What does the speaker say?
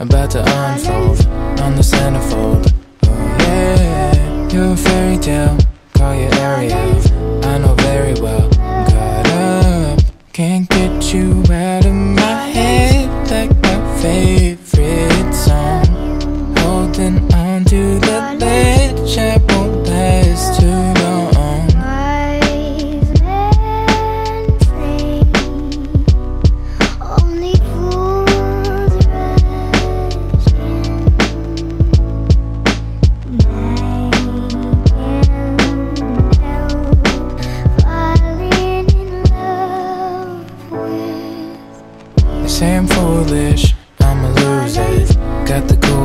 about to unfold on the centerfold. Oh yeah, you're a fairy tale, call you Ariel. I know very well, caught up. Can't get you out of my head like my favorite song. Say I'm foolish, I'm a loser. Got the cool